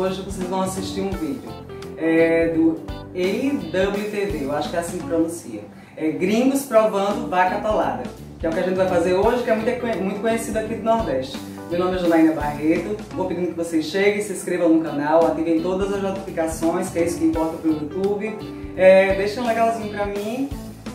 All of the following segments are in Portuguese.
hoje vocês vão assistir um vídeo é, do EIWTV, eu acho que é assim que pronuncia. É Gringos Provando Vaca Atolada, que é o que a gente vai fazer hoje, que é muito, muito conhecido aqui do Nordeste. Meu nome é Janaína Barreto, vou pedindo que vocês cheguem, se inscrevam no canal, ativem todas as notificações, que é isso que importa para o YouTube. É, deixem um legalzinho para mim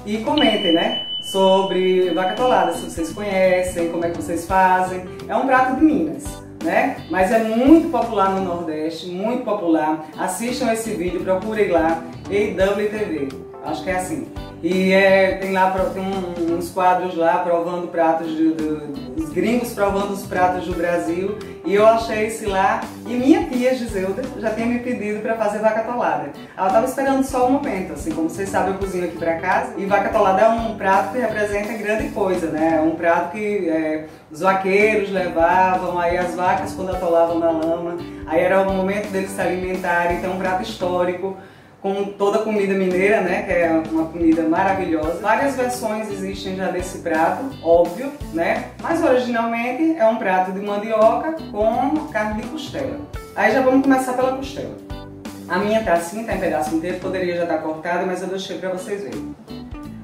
e comentem, né? Sobre vaca atolada, se vocês conhecem, como é que vocês fazem. É um prato de Minas né? Mas é muito popular no Nordeste, muito popular. Assistam esse vídeo, procurem lá, EWTV, acho que é assim. E é, tem lá tem uns quadros lá provando pratos, de, de, os gringos provando os pratos do Brasil. E eu achei esse lá. E minha tia Giselda já tinha me pedido para fazer vaca tolada. Ela estava esperando só o um momento, assim, como vocês sabem, eu cozinho aqui para casa. E vaca tolada é um prato que representa grande coisa, né? É um prato que é, os vaqueiros levavam, aí as vacas quando atolavam na lama. Aí era o momento deles se alimentarem, então é um prato histórico com toda comida mineira, né, que é uma comida maravilhosa. Várias versões existem já desse prato, óbvio, né, mas originalmente é um prato de mandioca com carne de costela. Aí já vamos começar pela costela. A minha tá assim, tá em pedaço inteiro, poderia já estar tá cortada, mas eu deixei para vocês verem.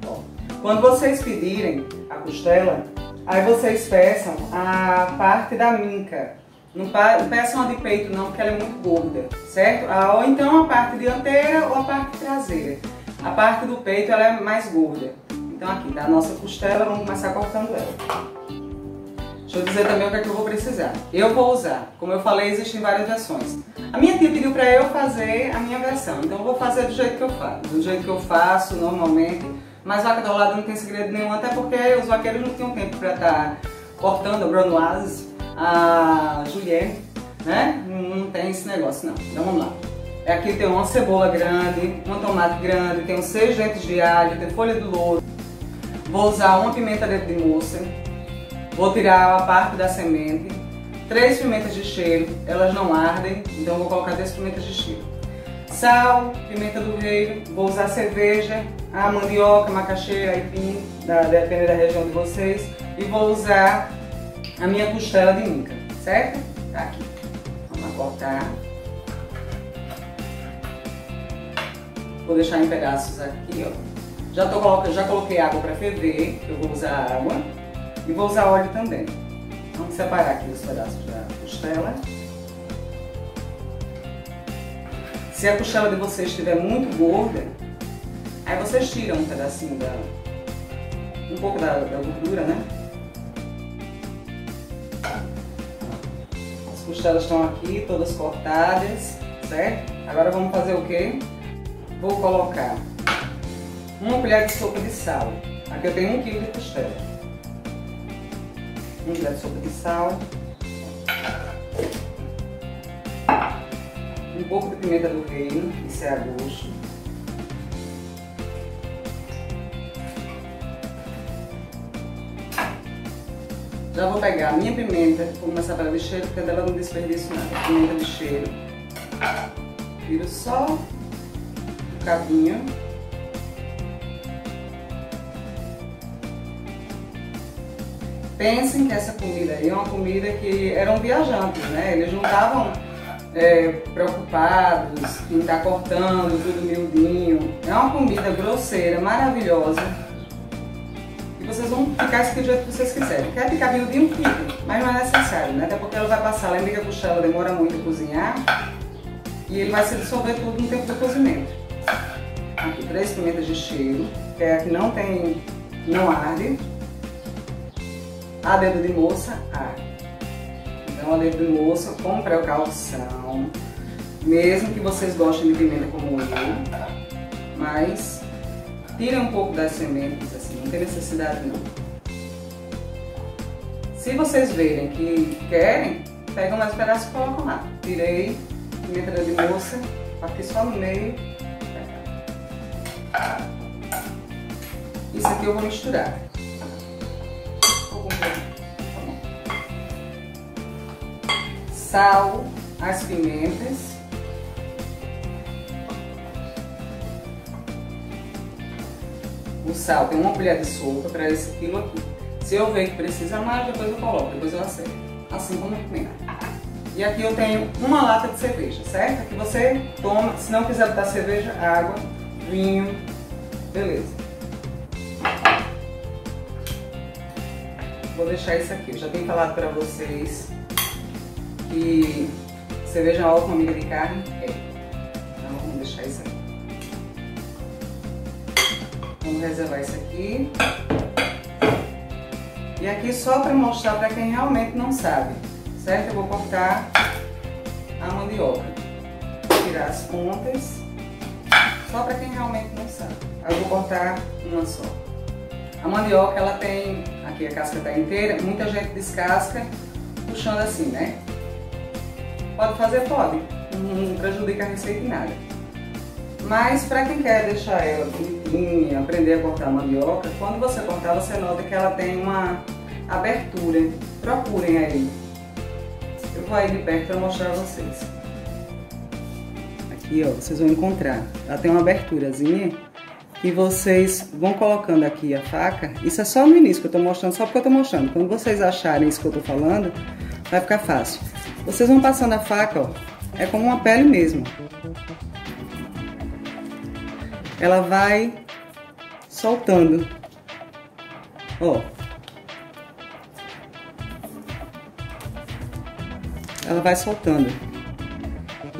Ó, quando vocês pedirem a costela, aí vocês peçam a parte da minca, não peçam a de peito não, porque ela é muito gorda, certo? Ah, ou então a parte dianteira ou a parte traseira. A parte do peito ela é mais gorda. Então aqui tá a nossa costela, vamos começar cortando ela. Deixa eu dizer também o que é que eu vou precisar. Eu vou usar, como eu falei, existem várias versões. A minha tia pediu para eu fazer a minha versão, então eu vou fazer do jeito que eu faço, do jeito que eu faço normalmente. Mas vaca do lado não tem segredo nenhum, até porque os vaqueiros não tinham tempo para estar tá cortando bronoises a Juliette, né? Não tem esse negócio não. Então vamos lá. Aqui tem uma cebola grande, um tomate grande, tem seis dentes de alho, tem folha do louro. Vou usar uma pimenta de moça. Vou tirar a parte da semente. Três pimentas de cheiro, elas não ardem, então vou colocar três pimentas de cheiro. Sal, pimenta do reino, vou usar cerveja, a mandioca, macaxeira, aipim, da, depende da região de vocês. E vou usar a minha costela de inca, certo? Tá aqui. Vamos cortar. Vou deixar em pedaços aqui, ó. Já, tô, já coloquei água para ferver, eu vou usar água. E vou usar óleo também. Vamos separar aqui os pedaços da costela. Se a costela de vocês estiver muito gorda, aí vocês tiram um pedacinho da... um pouco da, da gordura, né? Costelas estão aqui, todas cortadas, certo? Agora vamos fazer o quê? Vou colocar uma colher de sopa de sal. Aqui eu tenho um quilo de costela. Um colher de sopa de sal. Um pouco de pimenta do reino, isso é a gosto. Já vou pegar a minha pimenta, vou começar pela de cheiro, porque dela não desperdiço nada. Pimenta de cheiro. Tiro só o cabinho. Pensem que essa comida aí é uma comida que eram viajantes, né? Eles não estavam é, preocupados em estar tá cortando tudo miudinho. É uma comida grosseira, maravilhosa vão aqui do jeito que vocês quiserem. Quer picar miudinho, pica, mas não é necessário, né? Até porque ela vai passar, lembra que a costela demora muito a cozinhar e ele vai se dissolver tudo no tempo do cozimento. Aqui, três pimentas de cheiro, que é a que não tem, não arde. A dedo de moça, arde. Então, a dedo de moça, com precaução, mesmo que vocês gostem de pimenta como eu, mas tirem um pouco das sementes não tem necessidade não. Se vocês verem que querem, pegam mais pedaços e colocam lá. Tirei pimenta de moça, aqui só no meio. Isso aqui eu vou misturar. Sal, as pimentas. Sal tem uma colher de sopa para esse quilo aqui. Se eu ver que precisa mais, depois eu coloco, depois eu acerto. Assim como a pimenta. E aqui eu tenho uma lata de cerveja, certo? Aqui você toma, se não quiser botar cerveja, água, vinho, beleza. Vou deixar isso aqui. Eu já tenho falado para vocês que cerveja é uma ótima amiga de carne. É. reservar isso aqui. E aqui só para mostrar para quem realmente não sabe, certo? Eu vou cortar a mandioca. Tirar as pontas, só para quem realmente não sabe. Aí eu vou cortar uma só. A mandioca, ela tem, aqui a casca está inteira, muita gente descasca puxando assim, né? Pode fazer? Pode. Não prejudica a receita em nada. Mas para quem quer deixar ela aprender a cortar mandioca, quando você cortar, você nota que ela tem uma abertura. Procurem aí. Eu vou aí de perto para mostrar a vocês. Aqui, ó, vocês vão encontrar. Ela tem uma aberturazinha e vocês vão colocando aqui a faca. Isso é só no início que eu tô mostrando, só porque eu tô mostrando. Quando vocês acharem isso que eu tô falando, vai ficar fácil. Vocês vão passando a faca, ó. É como uma pele mesmo. Ela vai soltando. Ó. Ela vai soltando.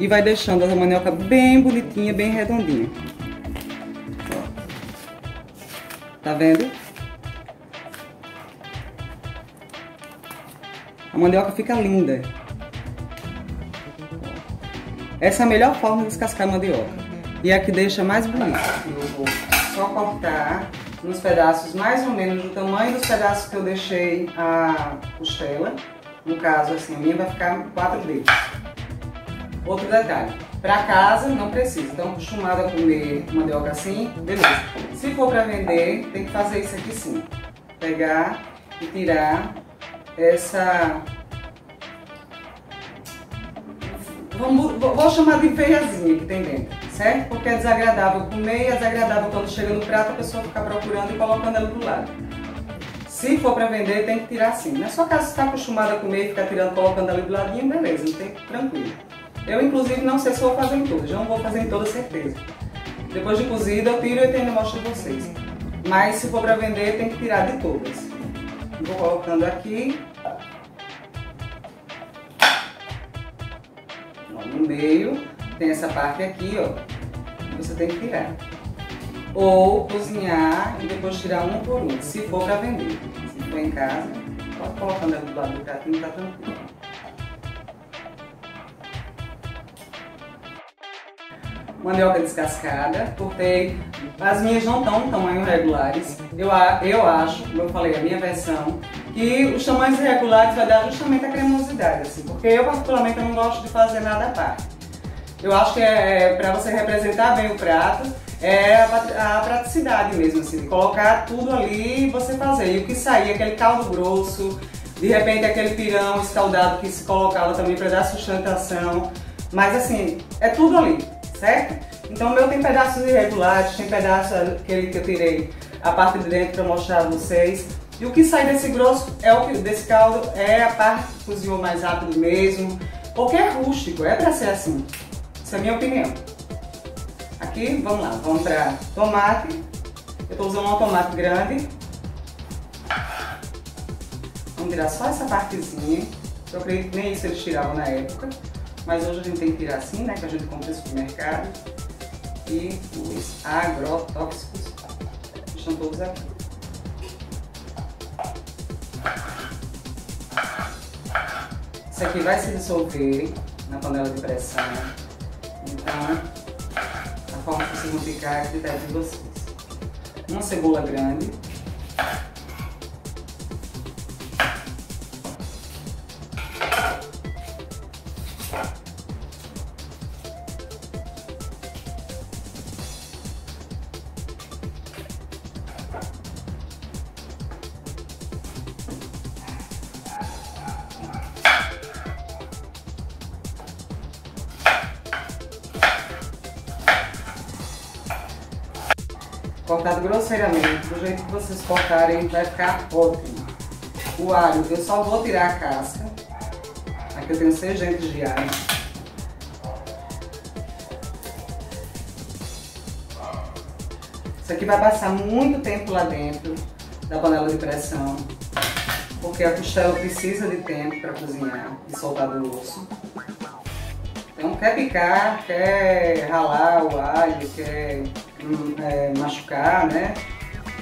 E vai deixando a manioca bem bonitinha, bem redondinha. Tá vendo? A mandioca fica linda. Essa é a melhor forma de descascar a mandioca. E a que deixa mais bonita. Eu vou só cortar nos pedaços mais ou menos do tamanho dos pedaços que eu deixei a costela. No caso, assim, a minha vai ficar quatro dedos. Outro detalhe, para casa não precisa, então acostumado a comer mandioca assim, beleza. Se for para vender, tem que fazer isso aqui sim. Pegar e tirar essa... Vamos, vou chamar de veiazinha que tem dentro, certo? Porque é desagradável comer e é desagradável quando chega no prato a pessoa ficar procurando e colocando ela do lado. Se for para vender, tem que tirar assim. Na sua casa, se está acostumado a comer e ficar tirando, colocando ali do ladinho, beleza, não tem tranquilo. Eu, inclusive, não sei se vou fazer em todas, não vou fazer em toda certeza. Depois de cozida, eu tiro e ainda mostro pra vocês. Mas se for para vender, tem que tirar de todas. Vou colocando aqui. No meio, tem essa parte aqui, ó, que você tem que tirar. Ou cozinhar e depois tirar um por um, se for para vender. Se for em casa, pode colocando do lado do pratinho, tá tranquilo. mandioca descascada, cortei. As minhas não estão tamanho regulares. Eu, eu acho, como eu falei, a minha versão, que os tamanhos regulares vai dar justamente a cremosidade, assim, porque eu particularmente não gosto de fazer nada à parte. Eu acho que é, é para você representar bem o prato, é a, a, praticidade mesmo, assim, colocar tudo ali e você fazer. E o que sair, aquele caldo grosso, de repente aquele pirão escaldado que se colocava também para dar sustentação. Mas assim, é tudo ali certo? Então o meu tem pedaços irregulares, tem pedaço aquele que eu tirei a parte de dentro para mostrar a vocês. E o que sai desse grosso, é o que, desse caldo, é a parte que cozinhou mais rápido mesmo, porque é rústico, é para ser assim. Essa é a minha opinião. Aqui, vamos lá, vamos para tomate. Eu estou usando um tomate grande. Vamos tirar só essa partezinha. Eu acredito que nem isso eles tiravam na época. Mas hoje a gente tem que tirar assim, né? Que a gente compra no supermercado. E os agrotóxicos estão todos aqui. Isso aqui vai se dissolver na panela de pressão. A forma que vocês vão ficar a de vocês. Uma cebola grande. Cortarem vai ficar ótimo. O alho, eu só vou tirar a casca. Aqui eu tenho 6 dentes de alho. Isso aqui vai passar muito tempo lá dentro da panela de pressão, porque a costela precisa de tempo para cozinhar e soltar do osso. Então quer picar, quer ralar o alho, quer hum, é, machucar, né?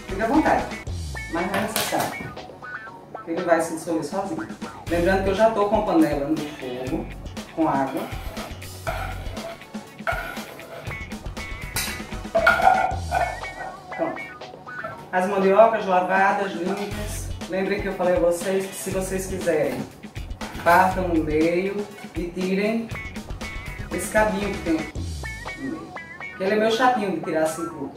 Fica à vontade, mas não é necessário. Ele vai se dissolver sozinho. Lembrando que eu já estou com a panela no fogo, com água. Pronto. As mandiocas lavadas, limpas. Lembrem que eu falei a vocês que se vocês quiserem, partam no meio e tirem esse cabinho que tem aqui no meio. Ele é meu chatinho de tirar assim tudo.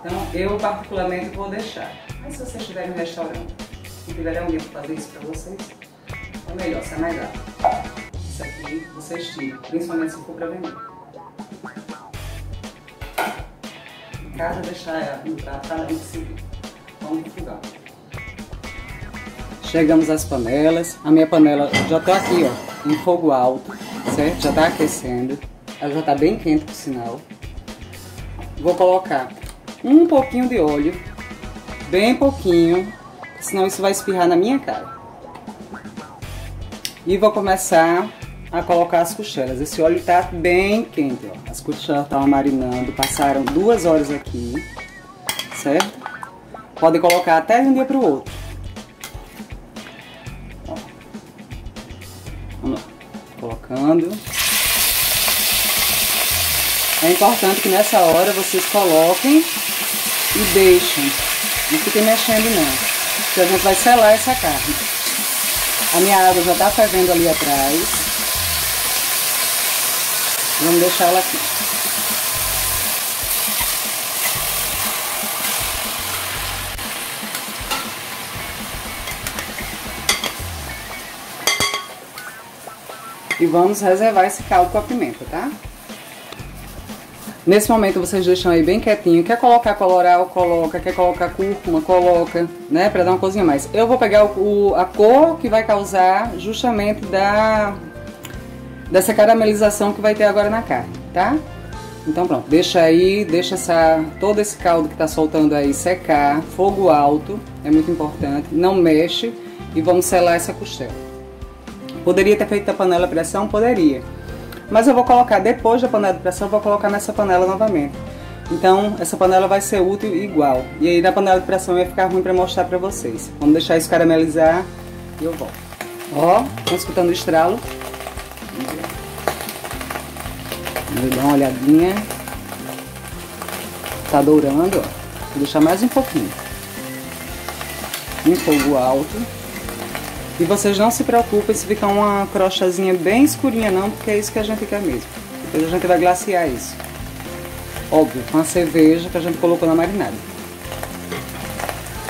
Então eu particularmente vou deixar. Mas se vocês estiverem no restaurante e tiverem alguém para fazer isso para vocês, é melhor, sai mais rápido. Isso aqui vocês tiram, principalmente se for para vender. Em casa deixar ela no prato, cada um que se Vamos pro fogão. Chegamos às panelas. A minha panela já está aqui, ó, em fogo alto, certo? Já está aquecendo. Ela já está bem quente, por sinal. Vou colocar um pouquinho de óleo, bem pouquinho, senão isso vai espirrar na minha cara. E vou começar a colocar as costelas. Esse óleo está bem quente, ó. As costelas estão marinando, passaram duas horas aqui, certo? Podem colocar até de um dia para o outro. Ó. Vamos lá. Colocando. É importante que nessa hora vocês coloquem e deixem. Não fiquem mexendo não. Que a gente vai selar essa carne. A minha água já está fervendo ali atrás. Vamos deixar ela aqui. E vamos reservar esse caldo com a pimenta, tá? Nesse momento vocês deixam aí bem quietinho. Quer colocar coloral, coloca. Quer colocar cúrcuma, coloca, né? Pra dar uma cozinha mais. Eu vou pegar o, o, a cor que vai causar justamente da dessa caramelização que vai ter agora na carne, tá? Então pronto, deixa aí, deixa essa, todo esse caldo que tá soltando aí secar, fogo alto, é muito importante, não mexe e vamos selar essa costela. Poderia ter feito a panela pressão? Poderia. Mas eu vou colocar, depois da panela de pressão, eu vou colocar nessa panela novamente. Então, essa panela vai ser útil igual. E aí, na panela de pressão, vai ficar ruim para mostrar para vocês. Vamos deixar isso caramelizar e eu volto. Ó, estão escutando o estralo? Vamos dar uma olhadinha. Tá dourando, ó. Vou deixar mais um pouquinho. Em fogo alto. E vocês não se preocupem se ficar uma crochazinha bem escurinha não, porque é isso que a gente quer mesmo. Depois a gente vai glaciar isso. Óbvio, com a cerveja que a gente colocou na marinada.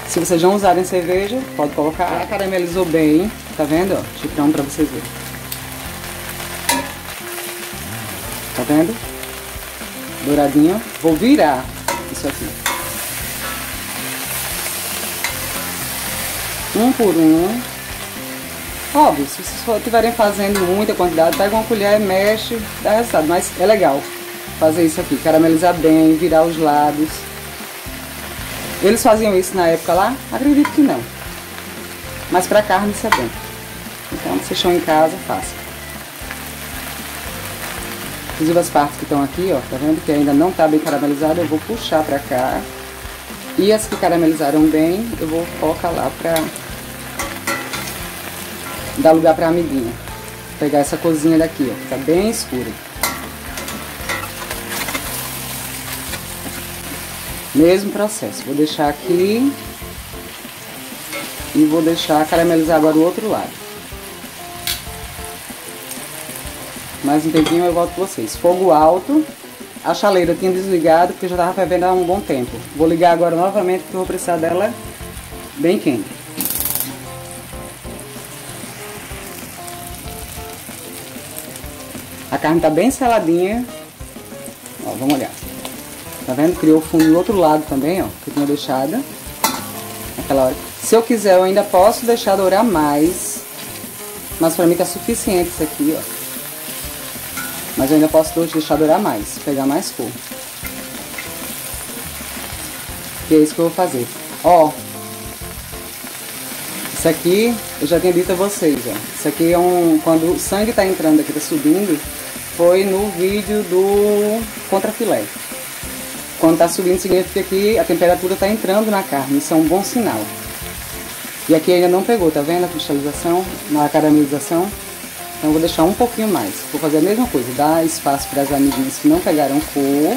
Se vocês não usarem cerveja, pode colocar. Ela caramelizou bem, tá vendo? Chifrão pra vocês verem. Tá vendo? Douradinho. Vou virar isso aqui. Um por um. Óbvio, se vocês estiverem fazendo muita quantidade, pega uma colher, mexe, dá resultado. Mas é legal fazer isso aqui, caramelizar bem, virar os lados. Eles faziam isso na época lá? Acredito que não. Mas para carne isso é bom. Então, vocês estão em casa, façam. Inclusive as partes que estão aqui, ó, tá vendo que ainda não tá bem caramelizado, eu vou puxar pra cá. E as que caramelizaram bem, eu vou colocar lá pra dar lugar para a amiguinha. Vou pegar essa cozinha daqui, ó, tá bem escura. Mesmo processo. Vou deixar aqui e vou deixar caramelizar agora o outro lado. Mais um tempinho eu volto com vocês. Fogo alto. A chaleira eu tinha desligado porque já estava fervendo há um bom tempo. Vou ligar agora novamente porque eu vou precisar dela bem quente. Carne tá bem saladinha. Ó, vamos olhar. Tá vendo? Criou fundo do outro lado também, ó. Que eu tinha deixado. Naquela hora. Se eu quiser, eu ainda posso deixar dourar mais. Mas pra mim tá suficiente isso aqui, ó. Mas eu ainda posso deixar durar mais, pegar mais cor. E é isso que eu vou fazer. Ó, isso aqui, eu já tinha dito a vocês, ó. Isso aqui é um... Quando o sangue tá entrando aqui, tá subindo, foi no vídeo do contrafilé. Quando tá subindo, significa que a temperatura tá entrando na carne. Isso é um bom sinal. E aqui ainda não pegou, tá vendo a cristalização, na caramelização? Então vou deixar um pouquinho mais. Vou fazer a mesma coisa, dar espaço para as amiguinhas que não pegaram cor.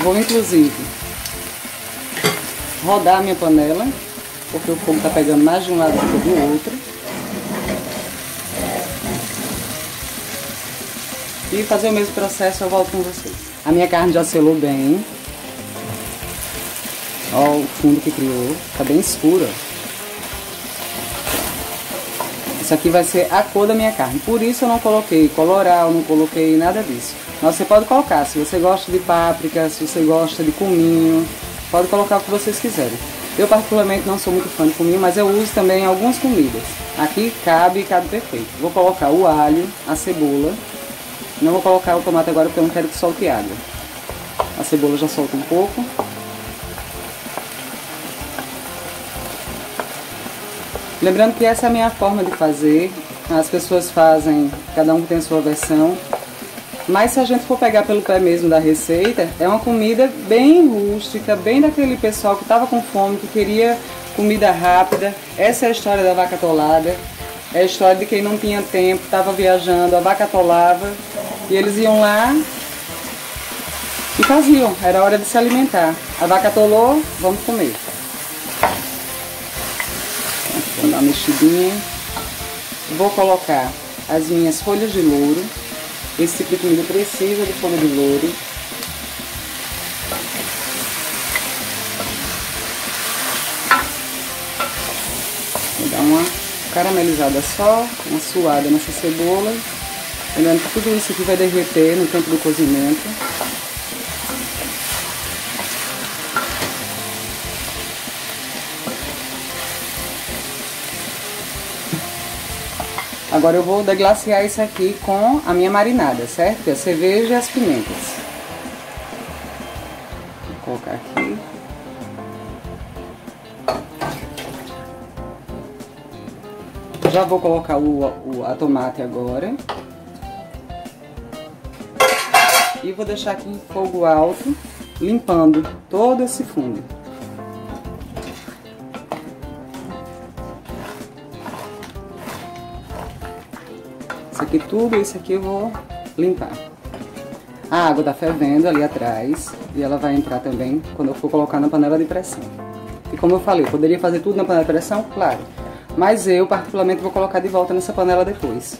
Vou inclusive rodar a minha panela, porque o fogo tá pegando mais de um lado do que do outro. E fazer o mesmo processo, eu volto com vocês. A minha carne já selou bem. Ó o fundo que criou. Tá bem escuro, Isso aqui vai ser a cor da minha carne. Por isso eu não coloquei coloral, não coloquei nada disso. Mas você pode colocar, se você gosta de páprica, se você gosta de cominho, pode colocar o que vocês quiserem. Eu particularmente não sou muito fã de cominho, mas eu uso também em algumas comidas. Aqui cabe cabe perfeito. Vou colocar o alho, a cebola. Não vou colocar o tomate agora porque eu não quero que solte água. A cebola já solta um pouco. Lembrando que essa é a minha forma de fazer, as pessoas fazem, cada um tem a sua versão. Mas se a gente for pegar pelo pé mesmo da receita, é uma comida bem rústica, bem daquele pessoal que estava com fome, que queria comida rápida. Essa é a história da vaca atolada. É a história de quem não tinha tempo, estava viajando, a vaca atolava e eles iam lá e faziam. Era hora de se alimentar. A vaca atolou, vamos comer. Vou dar uma mexidinha. Vou colocar as minhas folhas de louro. Esse tipo de comida precisa de folha de louro. Vou dar uma caramelizada só, uma suada nessa cebola. Lembrando que tudo isso aqui vai derreter no tempo do cozimento. Agora eu vou deglaciar isso aqui com a minha marinada, certo? É a cerveja e as pimentas. Já vou colocar o, o, a tomate agora. E vou deixar aqui em fogo alto, limpando todo esse fundo. aqui tudo, isso aqui eu vou limpar. A água tá fervendo ali atrás e ela vai entrar também quando eu for colocar na panela de pressão. E como eu falei, eu poderia fazer tudo na panela de pressão? Claro. Mas eu, particularmente, vou colocar de volta nessa panela depois.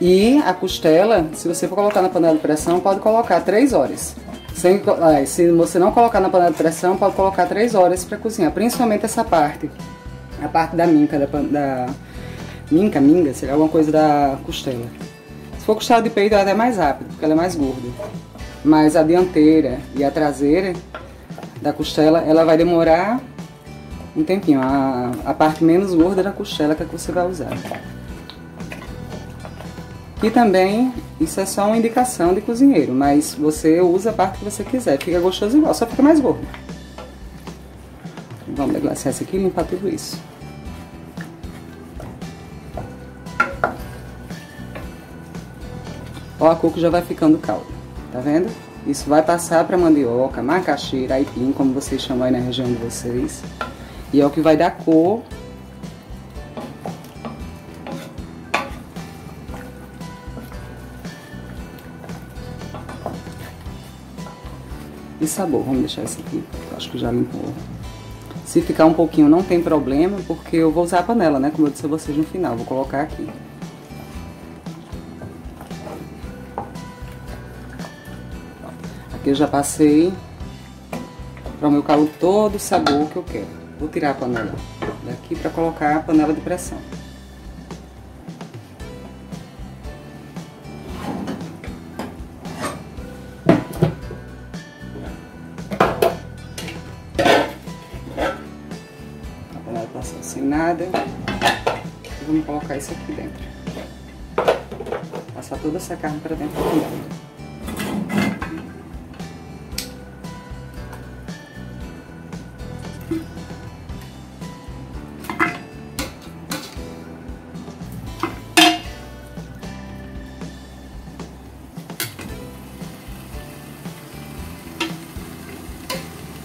E a costela, se você for colocar na panela de pressão, pode colocar 3 horas. Sem, se você não colocar na panela de pressão, pode colocar 3 horas para cozinhar. Principalmente essa parte, a parte da minca, da, da minca, minga, seria alguma coisa da costela. Se for costela de peito, ela é até mais rápido, porque ela é mais gorda. Mas a dianteira e a traseira da costela, ela vai demorar um tempinho. A, a parte menos gorda da costela que, é que você vai usar. E também, isso é só uma indicação de cozinheiro, mas você usa a parte que você quiser. Fica gostoso igual, só fica mais gordo. Vamos deglaciar isso aqui e limpar tudo isso. Ó, a coco já vai ficando caldo, tá vendo? Isso vai passar para mandioca, macaxeira, aipim, como vocês chamam aí na região de vocês. E é o que vai dar cor. E sabor, vamos deixar esse aqui, acho que já limpou. Se ficar um pouquinho não tem problema, porque eu vou usar a panela, né? Como eu disse a vocês no final, vou colocar aqui. eu já passei para o meu caldo todo o sabor que eu quero. Vou tirar a panela daqui para colocar a panela de pressão. nada. vamos colocar isso aqui dentro. Passar toda essa carne para dentro do panela.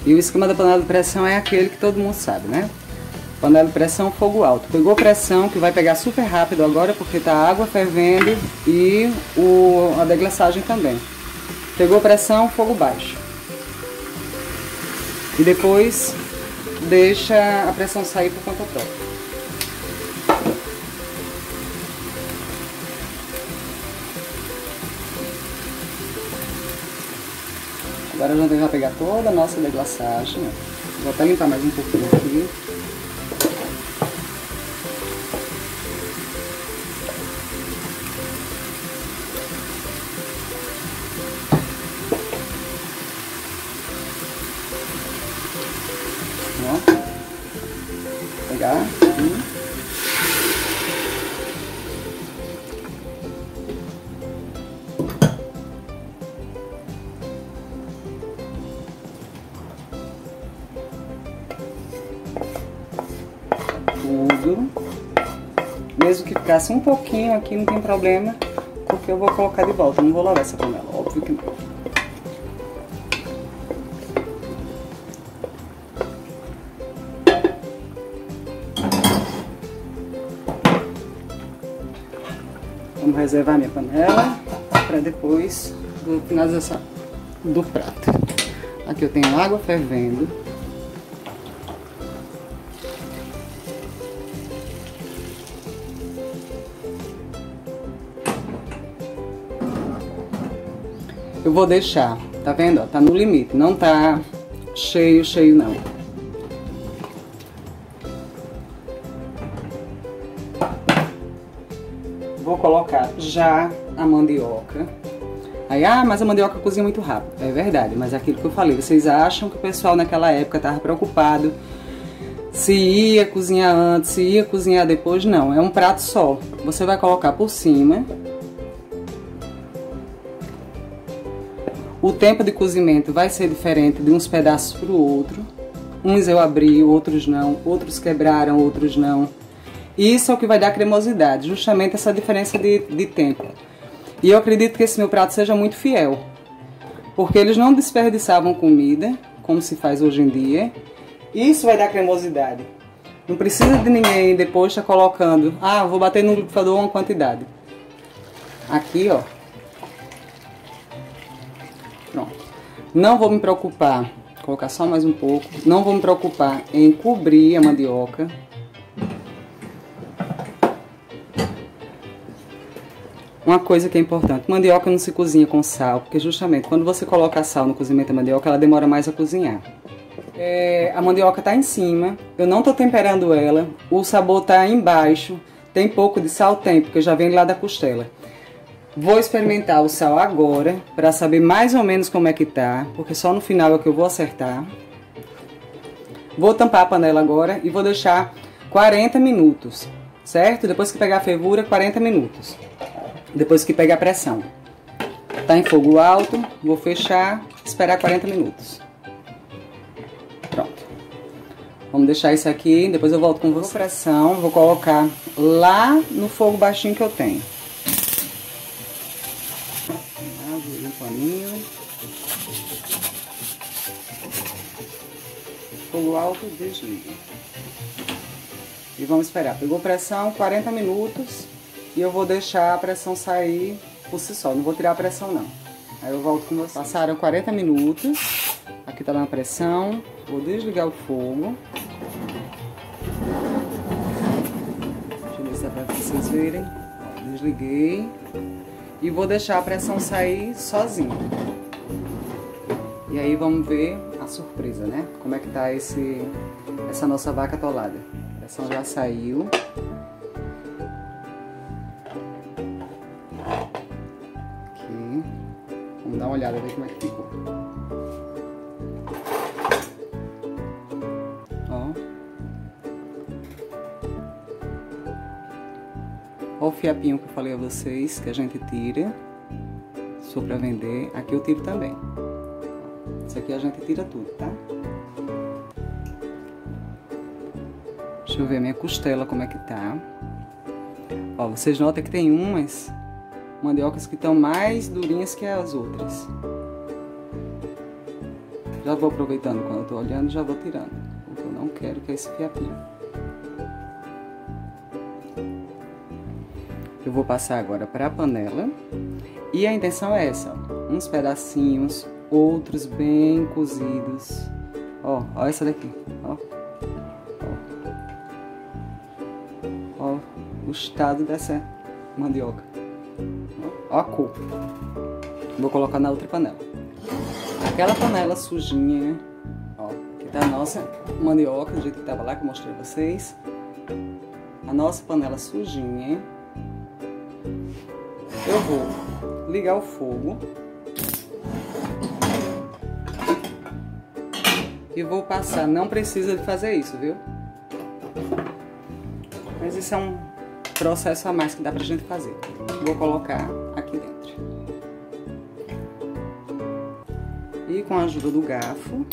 E o esquema da panela de pressão é aquele que todo mundo sabe, né? Panela de pressão, fogo alto. Pegou pressão, que vai pegar super rápido agora, porque tá água fervendo e o, a deglaçagem também. Pegou pressão, fogo baixo. E depois deixa a pressão sair por conta própria. Agora a gente vai pegar toda a nossa deglaçagem. Vou até limpar mais um pouquinho aqui. Mesmo que ficasse um pouquinho aqui, não tem problema, porque eu vou colocar de volta. Não vou lavar essa panela, óbvio que não. Vamos reservar minha panela para depois do finalização do prato. Aqui eu tenho água fervendo. Eu vou deixar, tá vendo? tá no limite, não tá cheio, cheio não. Vou colocar já a mandioca. Aí, ah, mas a mandioca cozinha muito rápido. É verdade, mas é aquilo que eu falei, vocês acham que o pessoal naquela época estava preocupado se ia cozinhar antes, se ia cozinhar depois? Não, é um prato só. Você vai colocar por cima O tempo de cozimento vai ser diferente de uns pedaços para o outro. Uns eu abri, outros não, outros quebraram, outros não. Isso é o que vai dar cremosidade, justamente essa diferença de, de tempo. E eu acredito que esse meu prato seja muito fiel, porque eles não desperdiçavam comida, como se faz hoje em dia. Isso vai dar cremosidade. Não precisa de ninguém depois estar tá colocando, ah, vou bater no liquidificador uma quantidade. Aqui, ó, Não vou me preocupar, vou colocar só mais um pouco. Não vou me preocupar em cobrir a mandioca. Uma coisa que é importante, mandioca não se cozinha com sal, porque justamente quando você coloca sal no cozimento da mandioca, ela demora mais a cozinhar. É, a mandioca está em cima, eu não estou temperando ela, o sabor está embaixo, tem pouco de sal? Tem, porque já vem lá da costela. Vou experimentar o sal agora, para saber mais ou menos como é que tá, porque só no final é que eu vou acertar. Vou tampar a panela agora e vou deixar 40 minutos, certo? Depois que pegar a fervura, 40 minutos. Depois que pegar a pressão. Tá em fogo alto, vou fechar, esperar 40 minutos. Pronto. Vamos deixar isso aqui, depois eu volto com você. pressão, vou colocar lá no fogo baixinho que eu tenho. E vamos esperar. Pegou pressão, 40 minutos. E eu vou deixar a pressão sair por si só. Não vou tirar a pressão, não. Aí eu volto com vocês. Passaram 40 minutos. Aqui tá na pressão. Vou desligar o fogo. Deixa eu ver se é pra vocês verem. Desliguei e vou deixar a pressão sair sozinha. E aí vamos ver a surpresa, né? Como é que tá esse, essa nossa vaca atolada. A pressão já saiu. Aqui. Vamos dar uma olhada, ver como é que ficou. Ó. Olha o fiapinho que eu falei a vocês, que a gente tira. For pra vender, aqui eu tiro também. Isso aqui a gente tira tudo, tá? Deixa eu ver minha costela como é que tá. Ó, vocês notam que tem umas mandiocas que estão mais durinhas que as outras. Já vou aproveitando quando eu tô olhando, já vou tirando. O que eu não quero que é esse fiapinho. Eu vou passar agora para a panela. E a intenção é essa, ó, uns pedacinhos, outros bem cozidos. Ó, ó essa daqui, o estado dessa mandioca. Ó, a cor. Vou colocar na outra panela. Aquela panela sujinha, ó, que tá a nossa mandioca, do jeito que tava lá, que eu mostrei pra vocês. A nossa panela sujinha. Eu vou ligar o fogo. E vou passar, não precisa de fazer isso, viu? Mas isso é um processo a mais que dá pra gente fazer. Vou colocar aqui dentro. E com a ajuda do garfo,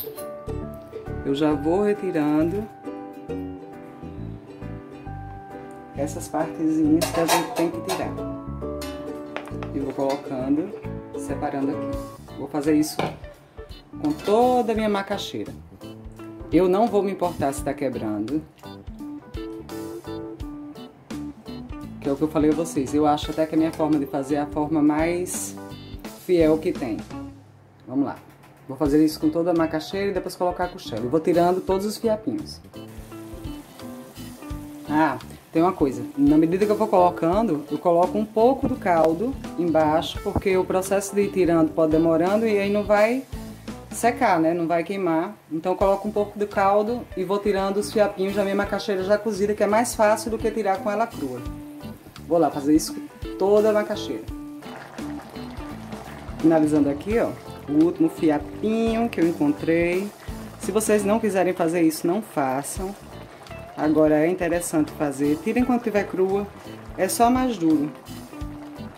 eu já vou retirando essas partezinhas que a gente tem que tirar. E vou colocando, separando aqui. Vou fazer isso com toda a minha macaxeira. Eu não vou me importar se está quebrando, que é o que eu falei a vocês. Eu acho até que a minha forma de fazer é a forma mais fiel que tem. Vamos lá. Vou fazer isso com toda a macaxeira e depois colocar a costela. Eu vou tirando todos os fiapinhos. Ah, tem uma coisa. Na medida que eu vou colocando, eu coloco um pouco do caldo embaixo, porque o processo de ir tirando pode demorando e aí não vai secar, né? Não vai queimar. Então eu coloco um pouco do caldo e vou tirando os fiapinhos da minha macaxeira já cozida, que é mais fácil do que tirar com ela crua. Vou lá fazer isso toda a macaxeira. Finalizando aqui, ó, o último fiapinho que eu encontrei. Se vocês não quiserem fazer isso, não façam. Agora é interessante fazer. Tira enquanto estiver crua. É só mais duro.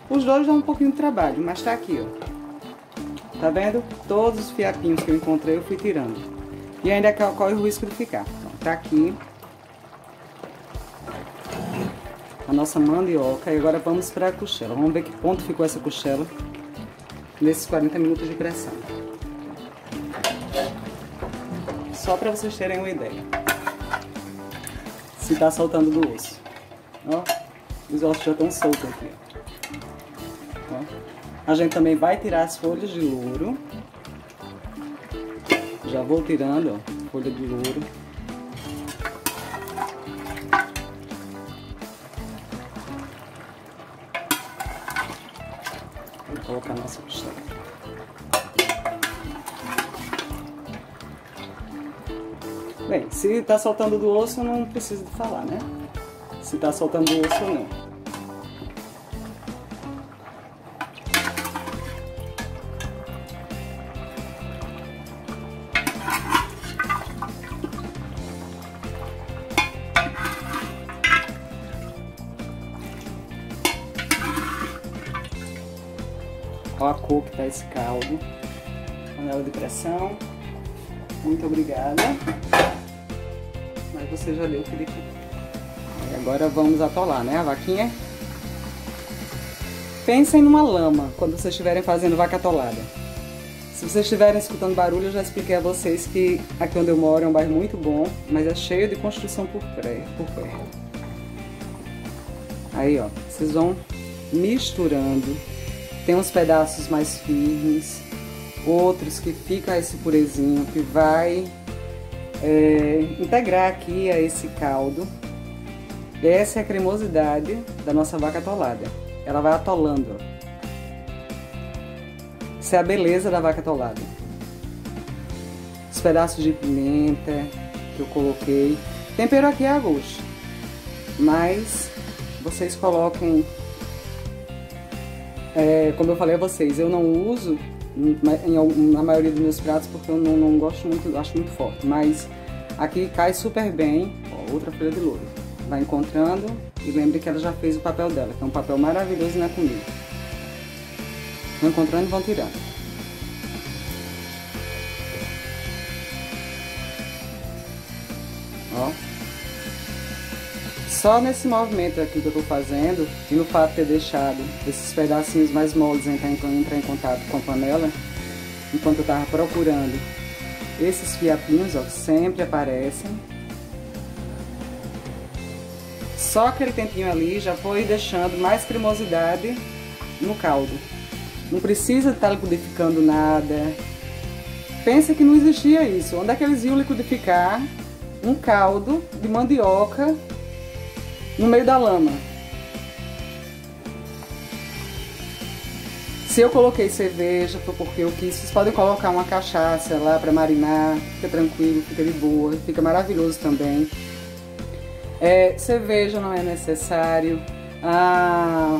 Os dois dão um pouquinho de trabalho, mas tá aqui, ó. Tá vendo? Todos os fiapinhos que eu encontrei eu fui tirando. E ainda corre o risco de ficar. Então, tá aqui. A nossa mandioca. E agora vamos para a costela. Vamos ver que ponto ficou essa costela nesses 40 minutos de pressão. Só para vocês terem uma ideia. Se tá soltando do osso. Ó, os ossos já estão soltos aqui. Ó. A gente também vai tirar as folhas de louro. Já vou tirando, ó, folha de louro. Colocar nossa costela. Bem, se está soltando do osso, não precisa de falar, né? Se está soltando do osso não. Esse caldo. Panela de pressão. Muito obrigada. Mas você já deu, Felipe. E agora vamos atolar, né, a vaquinha? Pensem numa lama quando vocês estiverem fazendo vaca atolada. Se vocês estiverem escutando barulho, eu já expliquei a vocês que aqui onde eu moro é um bairro muito bom, mas é cheio de construção por, por perto. Aí, ó, vocês vão misturando tem uns pedaços mais firmes, outros que fica esse purezinho que vai é, integrar aqui a esse caldo. Essa é a cremosidade da nossa vaca atolada. Ela vai atolando. Essa é a beleza da vaca atolada. Os pedaços de pimenta que eu coloquei. Tempero aqui é a gosto. Mas vocês coloquem é, como eu falei a vocês, eu não uso na maioria dos meus pratos porque eu não, não gosto muito, acho muito forte. Mas aqui cai super bem. Ó, outra folha de louro. Vai encontrando e lembre que ela já fez o papel dela, que é um papel maravilhoso na comida. Vão encontrando e vão tirando. Só nesse movimento aqui que eu tô fazendo e no fato de ter deixado esses pedacinhos mais moles entrar em, entrar em contato com a panela, enquanto eu tava procurando esses fiapinhos, ó, sempre aparecem. Só aquele tempinho ali já foi deixando mais cremosidade no caldo. Não precisa estar liquidificando nada. Pensa que não existia isso. Onde é que eles iam liquidificar um caldo de mandioca no meio da lama? Se eu coloquei cerveja foi porque eu quis. Vocês podem colocar uma cachaça lá para marinar, fica tranquilo, fica de boa, fica maravilhoso também. É, cerveja não é necessário. Ah,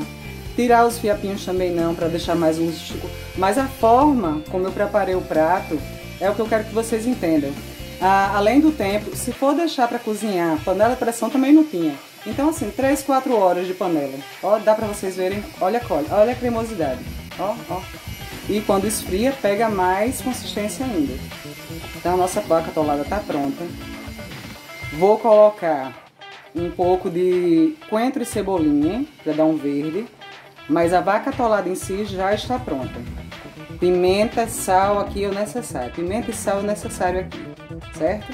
tirar os fiapinhos também não, para deixar mais rústico. Mas a forma como eu preparei o prato é o que eu quero que vocês entendam. Ah, além do tempo, se for deixar para cozinhar, panela de pressão também não tinha. Então assim, 3, 4 horas de panela. Ó, dá para vocês verem, olha a olha a cremosidade. Ó, ó. E quando esfria, pega mais consistência ainda. Então a nossa vaca atolada tá pronta. Vou colocar um pouco de coentro e cebolinha, para dar um verde. Mas a vaca atolada em si já está pronta. Pimenta, sal aqui é o necessário. Pimenta e sal é necessário aqui, certo?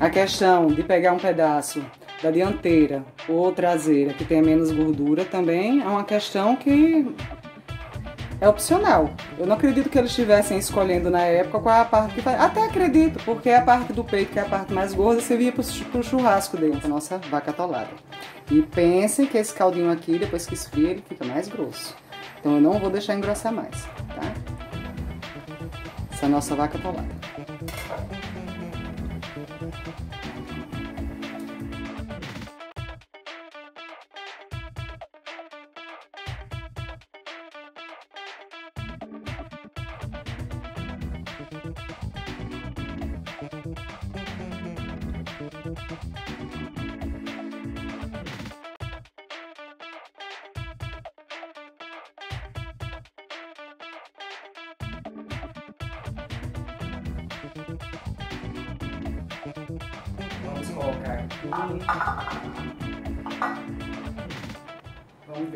A questão de pegar um pedaço da dianteira ou traseira que tenha menos gordura também é uma questão que é opcional. Eu não acredito que eles estivessem escolhendo na época qual é a parte que faz. Até acredito, porque é a parte do peito, que é a parte mais gorda, servia para o churrasco dele, a nossa vaca atolada. E pensem que esse caldinho aqui, depois que esfria, ele fica mais grosso. Então eu não vou deixar engrossar mais, tá? Essa é a nossa vaca atolada.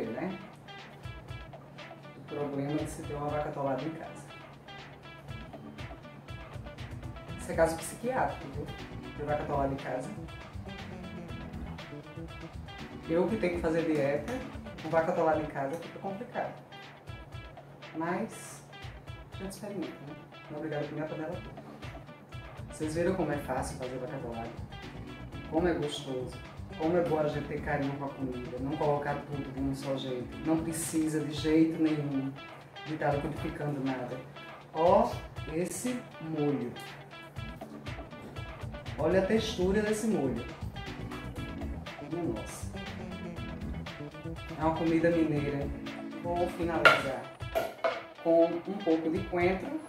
Né? O problema é se ter uma vaca atolada em casa. Isso é caso psiquiátrico, viu? Ter vaca atolada em casa. Eu que tenho que fazer dieta, com vaca atolada em casa fica complicado. Mas gente experimenta, né? Não obrigado por minha panela toda. Vocês viram como é fácil fazer bacalhau? Como é gostoso. Como é bom a gente ter carinho com a comida, não colocar tudo de um só jeito. Não precisa de jeito nenhum de estar liquidificando nada. Ó, esse molho. Olha a textura desse molho. Nossa. É uma comida mineira. Vou finalizar com um pouco de coentro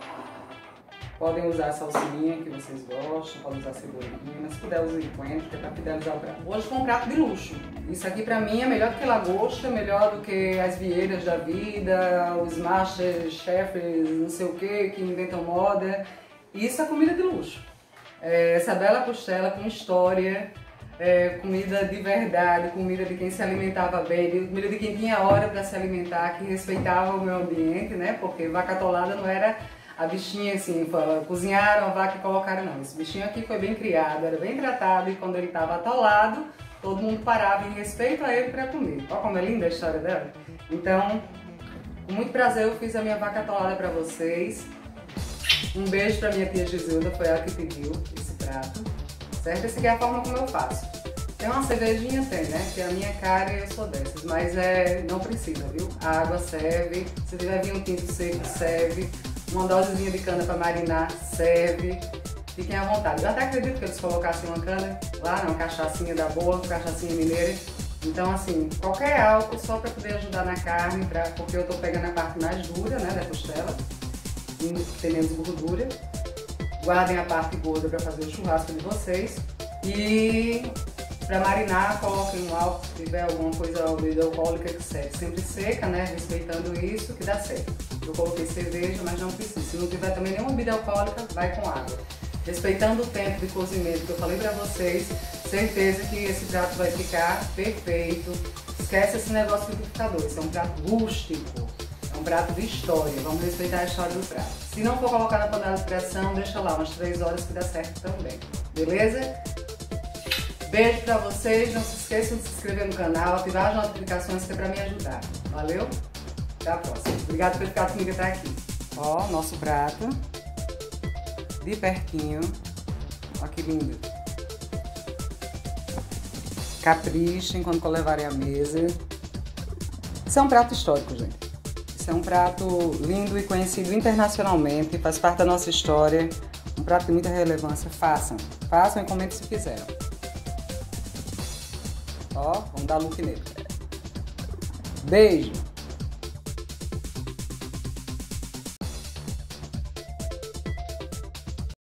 Podem usar a salsinha que vocês gostam, podem usar cebolinha, mas se puder usar coentro, que é para fidelizar o prato. Hoje foi um prato de luxo. Isso aqui para mim é melhor do que lagosta, melhor do que as vieiras da vida, os master chefs, não sei o que, que inventam moda. Isso é comida de luxo. É, essa bela costela com história, é, comida de verdade, comida de quem se alimentava bem, comida de quem tinha hora para se alimentar, que respeitava o meio ambiente, né? Porque vaca atolada não era a bichinha assim, cozinharam a vaca e colocaram, não. Esse bichinho aqui foi bem criado, era bem tratado e quando ele estava atolado, todo mundo parava em respeito a ele para comer. Olha como é linda a história dela. Então, com muito prazer eu fiz a minha vaca atolada para vocês. Um beijo para minha tia Gisilda, foi ela que pediu esse prato. Certo? Essa aqui é a forma como eu faço. Tem uma cervejinha, tem, né? Que é a minha cara e eu sou dessas. Mas é, não precisa, viu? A água serve. Se tiver vinho tinto seco, serve. Uma dosezinha de cana para marinar serve. Fiquem à vontade. Eu até acredito que eles colocassem uma cana lá, né, uma cachaçinha da boa, cachaçinha mineira. Então, assim, qualquer álcool só para poder ajudar na carne, pra, porque eu tô pegando a parte mais dura, né, da costela, que tem menos gordura. Guardem a parte gorda para fazer o churrasco de vocês. E Para marinar, coloquem um álcool, se tiver alguma coisa bebida alcoólica que serve. Sempre seca, né? Respeitando isso, que dá certo. Eu coloquei cerveja, mas não precisa. Se não tiver também nenhuma bebida alcoólica, vai com água. Respeitando o tempo de cozimento que eu falei para vocês, certeza que esse prato vai ficar perfeito. Esquece esse negócio de liquidificador, esse é um prato rústico, é um prato de história. Vamos respeitar a história do prato. Se não for colocar na panela de pressão, deixa lá umas 3 horas que dá certo também. Beleza? Beijo pra vocês, não se esqueçam de se inscrever no canal, ativar as notificações que é pra me ajudar. Valeu? Até a próxima. Obrigado por ficar comigo até aqui. Ó, nosso prato. De pertinho. Ó que lindo. Caprichem quando levarem à mesa. Isso é um prato histórico, gente. Isso é um prato lindo e conhecido internacionalmente, faz parte da nossa história. Um prato de muita relevância. Façam. Façam e comentem se fizeram. Ó, vamos dar look nele. Beijo!